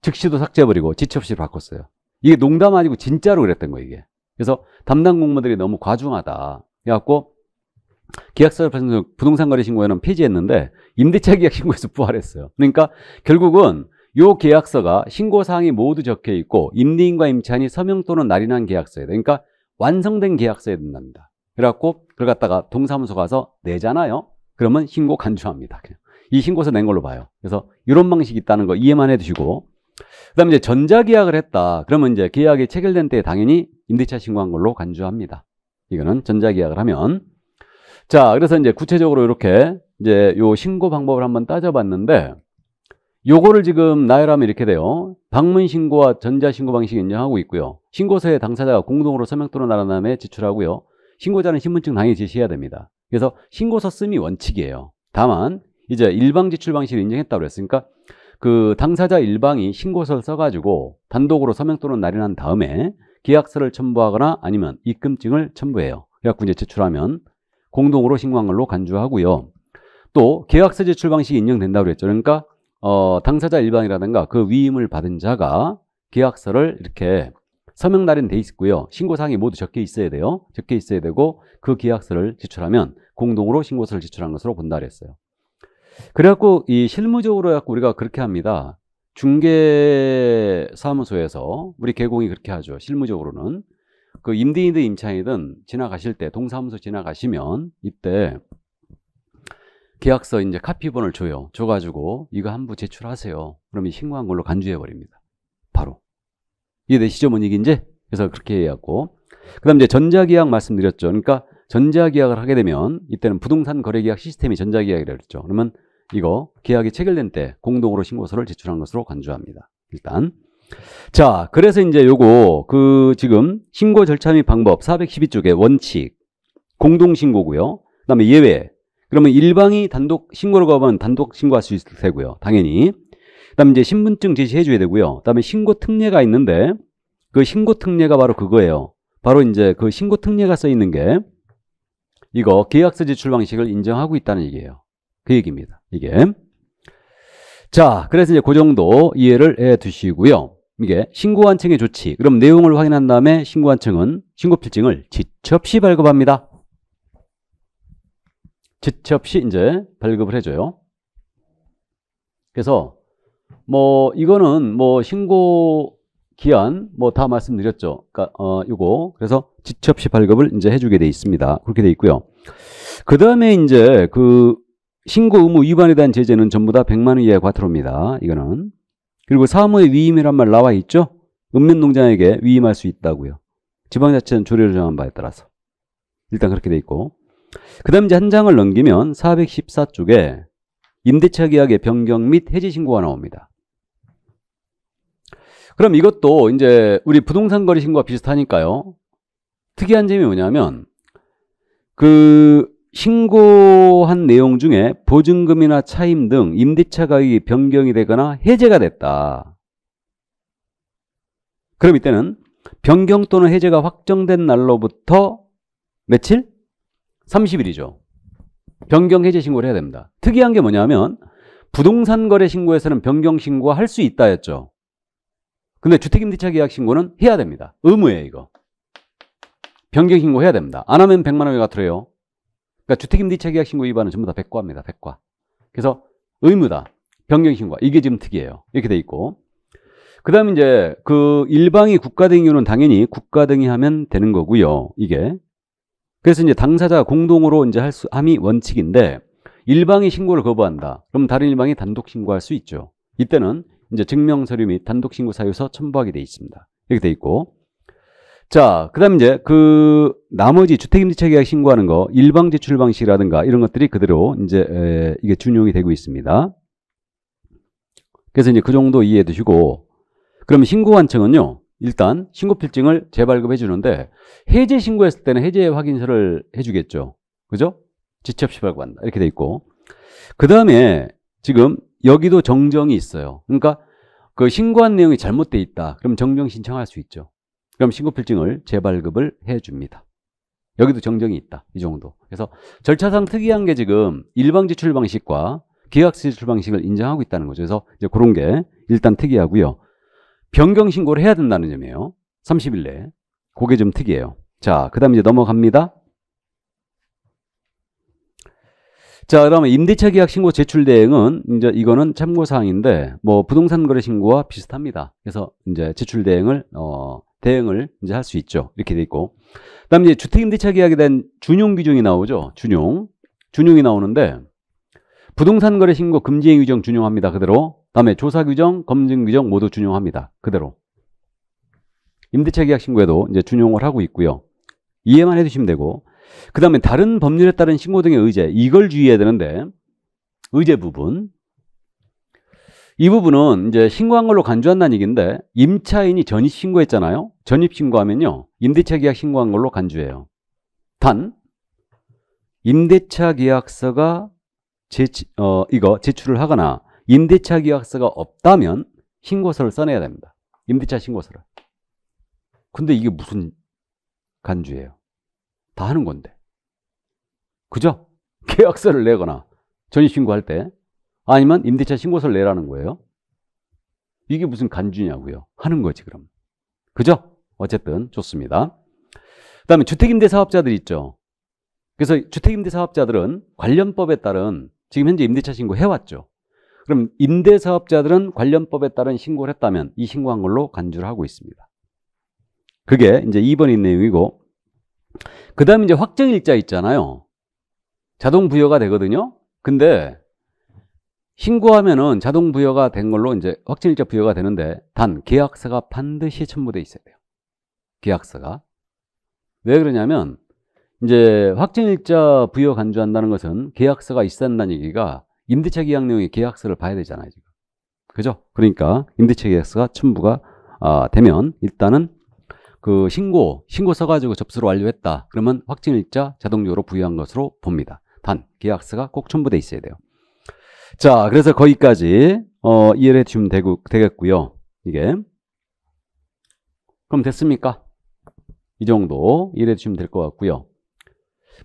즉시도 삭제해버리고 지체 없이 바꿨어요. 이게 농담 아니고 진짜로 그랬던 거예요, 이게. 그래서 담당 공무원들이 너무 과중하다. 그래갖고 계약서 부동산 거래 신고에는 폐지했는데 임대차 계약 신고에서 부활했어요. 그러니까 결국은 요 계약서가 신고사항이 모두 적혀 있고 임대인과 임차인이 서명 또는 날인한 계약서에 그러니까 완성된 계약서에 된답니다. 그래갖고 그걸 갖다가 동사무소 가서 내잖아요. 그러면 신고 간주합니다. 그냥. 이 신고서 낸 걸로 봐요. 그래서 이런 방식이 있다는 거 이해만 해두시고 그다음에 이제 전자계약을 했다. 그러면 이제 계약이 체결된 때 당연히 임대차 신고한 걸로 간주합니다. 이거는 전자계약을 하면 자 그래서 이제 구체적으로 이렇게 이제 요 신고 방법을 한번 따져봤는데 요거를 지금 나열하면 이렇게 돼요. 방문 신고와 전자 신고 방식 인정하고 있고요. 신고서에 당사자가 공동으로 서명 또는 나라 남에 제출하고요. 신고자는 신분증 당연히 제시해야 됩니다. 그래서 신고서 쓰이 원칙이에요. 다만 이제 일방 제출 방식을 인정했다고 그랬으니까 그 당사자 일방이 신고서를 써가지고 단독으로 서명 또는 날인한 다음에 계약서를 첨부하거나 아니면 입금증을 첨부해요. 이제 제출하면 공동으로 신고한 걸로 간주하고요. 또 계약서 제출 방식이 인정된다고 그랬죠. 그러니까 어, 당사자 일방이라든가 그 위임을 받은 자가 계약서를 이렇게 서명 날인 돼 있고요. 신고사항이 모두 적혀 있어야 돼요. 적혀 있어야 되고 그 계약서를 제출하면 공동으로 신고서를 제출한 것으로 본다 그랬어요. 그래갖고 이 실무적으로 해갖고 우리가 그렇게 합니다. 중개 사무소에서 우리 개공이 그렇게 하죠. 실무적으로는 그 임대인든 임차인이든 지나가실 때 동사무소 지나가시면 이때 계약서 이제 카피본을 줘요. 줘가지고 이거 한 부 제출하세요. 이 신고한 걸로 간주해 버립니다. 바로 이해되시죠, 뭔 얘기인지? 그래서 그렇게 해갖고 그다음 이제 전자계약 말씀드렸죠. 그러니까 전자계약을 하게 되면 이때는 부동산 거래계약 시스템이 전자계약이라고 그랬죠. 그러면 이거 계약이 체결된 때 공동으로 신고서를 제출한 것으로 간주합니다. 일단 자 그래서 이제 요거 그 지금 신고 절차 및 방법 412쪽에 원칙 공동 신고고요. 그 다음에 예외 그러면 일방이 단독 신고를 거하면 단독 신고할 수 있을 테고요. 당연히 그 다음에 이제 신분증 제시해 줘야 되고요. 그 다음에 신고 특례가 있는데 그 신고 특례가 바로 그거예요. 바로 이제 그 신고 특례가 써 있는 게 이거 계약서 제출 방식을 인정하고 있다는 얘기예요. 그 얘기입니다. 이게. 자, 그래서 이제 그 정도 이해를 해 두시고요. 이게 신고한청의 조치. 그럼 내용을 확인한 다음에 신고한청은 신고필증을 지체 없이 발급합니다. 없이 이제 발급을 해줘요. 그래서 뭐 이거는 뭐 신고 기한 뭐 다 말씀드렸죠. 그러니까 어 이거 그래서 없이 발급을 이제 해주게 돼 있습니다. 그렇게 돼 있고요. 그 다음에 이제 그 신고 의무 위반에 대한 제재는 전부 다 100만 원 이하의 과태료입니다. 이거는 그리고 사무의 위임이란 말 나와 있죠. 읍면농장에게 위임할 수 있다고요. 지방자치는 조례를 정한 바에 따라서 일단 그렇게 돼 있고 그 다음 이제 한 장을 넘기면 414쪽에 임대차 계약의 변경 및 해지 신고가 나옵니다. 그럼 이것도 이제 우리 부동산 거래 신고와 비슷하니까요. 특이한 점이 뭐냐면 그 신고한 내용 중에 보증금이나 차임 등 임대차 가격이 변경이 되거나 해제가 됐다. 그럼 이때는 변경 또는 해제가 확정된 날로부터 며칠? 30일이죠. 변경 해제 신고를 해야 됩니다. 특이한 게 뭐냐면 부동산 거래 신고에서는 변경 신고가 할수 있다 했죠. 근데 주택임대차 계약 신고는 해야 됩니다. 의무예요, 이거. 변경 신고 해야 됩니다. 안 하면 100만 원이 가트래요. 그러니까 주택임대차 계약 신고 위반은 전부 다 백과입니다. 백과. 그래서 의무다. 변경 신고. 이게 지금 특이해요. 이렇게 돼 있고. 그 다음에 이제 그 일방이 국가 경우는 당연히 국가 등이 하면 되는 거고요. 이게. 그래서 이제 당사자 공동으로 이제 할 수, 함이 원칙인데 일방이 신고를 거부한다. 그럼 다른 일방이 단독 신고할 수 있죠. 이때는 이제 증명 서류 및 단독 신고 사유서 첨부하게 돼 있습니다. 이렇게 돼 있고. 자, 그 다음 이제 그 나머지 주택임대차 계약 신고하는 거 일방 제출 방식이라든가 이런 것들이 그대로 이제 에, 이게 준용이 되고 있습니다. 그래서 이제 그 정도 이해해 두시고 그럼 신고관청은요. 일단 신고필증을 재발급해 주는데 해제 신고했을 때는 해제 확인서를 해 주겠죠. 그죠? 지체 없이 발급한다. 이렇게 돼 있고. 그 다음에 지금 여기도 정정이 있어요. 그러니까 그 신고한 내용이 잘못돼 있다. 그럼 정정 신청할 수 있죠. 그럼 신고필증을 재발급을 해줍니다. 여기도 정정이 있다. 이 정도. 그래서 절차상 특이한 게 지금 일방 제출 방식과 계약서 제출 방식을 인정하고 있다는 거죠. 그래서 이제 그런 게 일단 특이하고요. 변경 신고를 해야 된다는 점이에요. 30일 내에. 그게 좀 특이해요. 자, 그 다음 이제 넘어갑니다. 자, 그러면 임대차 계약 신고 제출 대행은 이제 이거는 참고 사항인데 뭐 부동산 거래 신고와 비슷합니다. 그래서 이제 제출 대행을 어 대응을 이제 할 수 있죠. 이렇게 돼 있고. 그다음에 이제 주택 임대차 계약에 대한 준용 규정이 나오죠. 준용. 준용이 나오는데 부동산 거래 신고 금지행 규정 준용합니다. 그대로. 다음에 조사 규정, 검증 규정 모두 준용합니다. 그대로. 임대차 계약 신고에도 이제 준용을 하고 있고요. 이해만 해 두시면 되고 그 다음에 다른 법률에 따른 신고 등의 의제 이걸 주의해야 되는데 의제 부분 이 부분은 이제 신고한 걸로 간주한다는 얘기인데 임차인이 전입 신고했잖아요. 전입 신고하면요. 임대차 계약 신고한 걸로 간주해요. 단 임대차 계약서가 제, 어, 이거 제출을 하거나 임대차 계약서가 없다면 신고서를 써내야 됩니다. 임대차 신고서를. 근데 이게 무슨 간주예요? 다 하는 건데. 그죠? 계약서를 내거나 전입 신고할 때 아니면 임대차 신고서를 내라는 거예요. 이게 무슨 간주냐고요. 하는 거지 그럼. 그죠? 어쨌든 좋습니다. 그 다음에 주택임대 사업자들 있죠. 그래서 주택임대 사업자들은 관련법에 따른 지금 현재 임대차 신고 해왔죠. 그럼 임대 사업자들은 관련법에 따른 신고를 했다면 이 신고한 걸로 간주를 하고 있습니다. 그게 이제 2번인 내용이고 그 다음에 이제 확정일자 있잖아요. 자동 부여가 되거든요. 근데 신고하면은 자동 부여가 된 걸로 이제 확정일자 부여가 되는데 단 계약서가 반드시 첨부돼 있어야 돼요. 계약서가. 왜 그러냐면 이제 확정일자 부여 간주한다는 것은 계약서가 있어야 한다는 얘기가 임대차 계약 내용의 계약서를 봐야 되잖아요, 지금. 그죠? 그러니까 임대차 계약서가 첨부가 아, 되면 일단은 그 신고, 신고 써가지고 접수를 완료했다. 그러면 확정일자 자동적으로 부여한 것으로 봅니다. 단 계약서가 꼭 첨부돼 있어야 돼요. 자, 그래서 거기까지 어, 이해를 해주시면 되고, 되겠고요. 이게 그럼 됐습니까? 이 정도 이해해 주시면 될 것 같고요.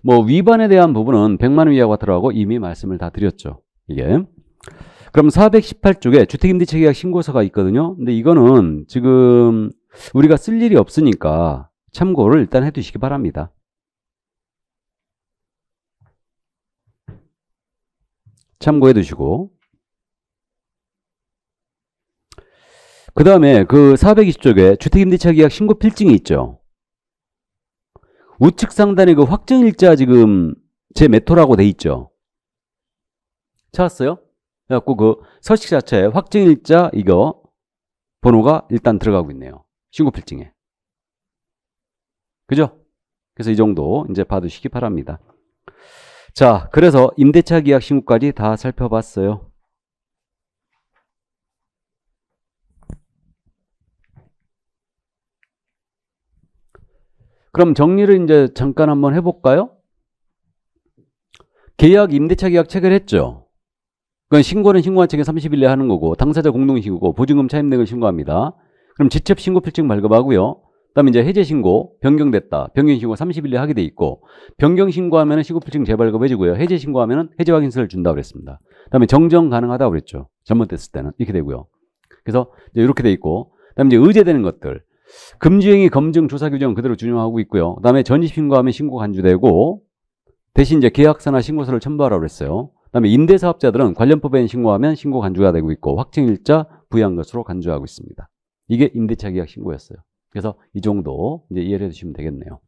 뭐 위반에 대한 부분은 100만 원 이하가 들어가고 이미 말씀을 다 드렸죠. 이게 그럼 418쪽에 주택임대차 계약 신고서가 있거든요. 근데 이거는 지금 우리가 쓸 일이 없으니까 참고를 일단 해두시기 바랍니다. 참고해 두시고 그 다음에 그 420쪽에 주택임대차 계약 신고 필증이 있죠. 우측 상단에 그 확정일자 지금 제 메토라고 돼 있죠. 찾았어요? 그래갖고 그 서식 자체에 확정일자 이거 번호가 일단 들어가고 있네요. 신고 필증에. 그죠? 그래서 이 정도 이제 봐두시기 바랍니다. 자, 그래서 임대차 계약 신고까지 다 살펴봤어요. 그럼 정리를 이제 잠깐 한번 해볼까요? 계약, 임대차 계약 체결했죠? 그건 신고는 신고한 책에 30일 내에 하는 거고, 당사자 공동신고고, 보증금 차입 등을 신고합니다. 그럼 직접 신고 필증 발급하고요. 그다음에 이제 해제 신고 변경됐다. 변경 신고 30일 내에 하게 돼 있고 변경 신고하면은 신고 필증 재발급 해주고요. 해제 신고하면은 해제 확인서를 준다 그랬습니다. 그다음에 정정 가능하다 그랬죠. 잘못됐을 때는 이렇게 되고요. 그래서 이제 이렇게 돼 있고 그다음에 이제 의제되는 것들 금지행위 검증 조사 규정 그대로 준용하고 있고요. 그다음에 전입 신고하면 신고 간주되고 대신 이제 계약서나 신고서를 첨부하라고 그랬어요. 그다음에 임대사업자들은 관련법에 신고하면 신고 간주가 되고 있고 확정일자 부여한 것으로 간주하고 있습니다. 이게 임대차 계약 신고였어요. 그래서 이 정도 이제 이해를 해주시면 되겠네요.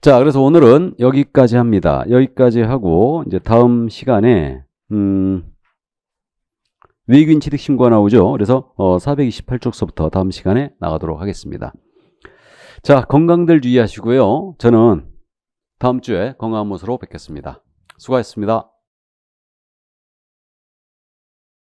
자, 그래서 오늘은 여기까지 합니다. 여기까지 하고 이제 다음 시간에 음, 외국인 취득 신고가 나오죠. 그래서 어, 428쪽서부터 다음 시간에 나가도록 하겠습니다. 자, 건강들 주의하시고요. 저는 다음 주에 건강한 모습으로 뵙겠습니다. 수고하셨습니다.